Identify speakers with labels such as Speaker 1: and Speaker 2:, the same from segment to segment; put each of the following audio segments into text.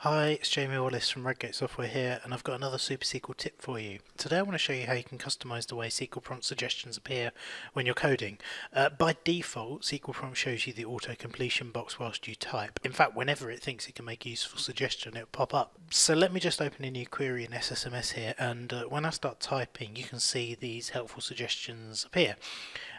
Speaker 1: Hi, it's Jamie Wallis from Redgate Software here, and I've got another Super SQL tip for you. Today I want to show you how you can customize the way SQL prompt suggestions appear when you're coding. Uh, by default, SQL prompt shows you the auto completion box whilst you type. In fact, whenever it thinks it can make a useful suggestion, it'll pop up. So let me just open a new query in SSMS here, and uh, when I start typing, you can see these helpful suggestions appear.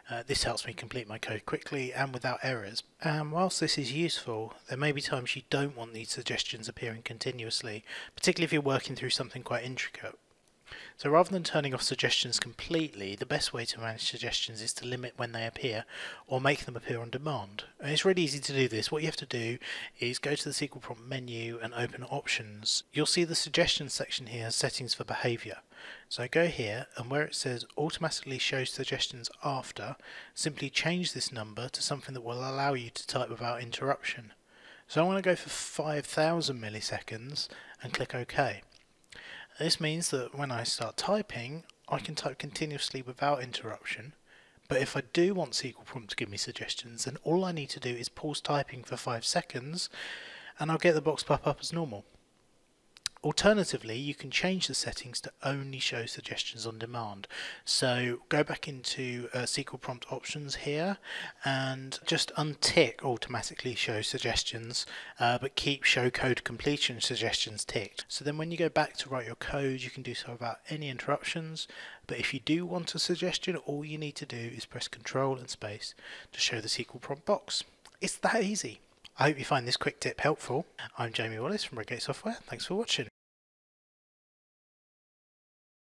Speaker 1: Uh, this helps me complete my code quickly and without errors. And whilst this is useful, there may be times you don't want these suggestions appearing continuously, particularly if you're working through something quite intricate. So rather than turning off suggestions completely, the best way to manage suggestions is to limit when they appear or make them appear on demand. And it's really easy to do this. What you have to do is go to the SQL prompt menu and open options. You'll see the suggestions section here has settings for behavior. So go here and where it says automatically show suggestions after, simply change this number to something that will allow you to type without interruption. So I'm going to go for 5000 milliseconds and click OK. This means that when I start typing, I can type continuously without interruption. But if I do want SQL Prompt to give me suggestions, then all I need to do is pause typing for 5 seconds and I'll get the box pop up as normal. Alternatively, you can change the settings to only show suggestions on demand. So go back into uh, SQL prompt options here and just untick automatically show suggestions, uh, but keep show code completion suggestions ticked. So then when you go back to write your code, you can do so without any interruptions. But if you do want a suggestion, all you need to do is press Control and Space to show the SQL prompt box. It's that easy. I hope you find this quick tip helpful. I'm Jamie Wallis from Redgate Software. Thanks for watching.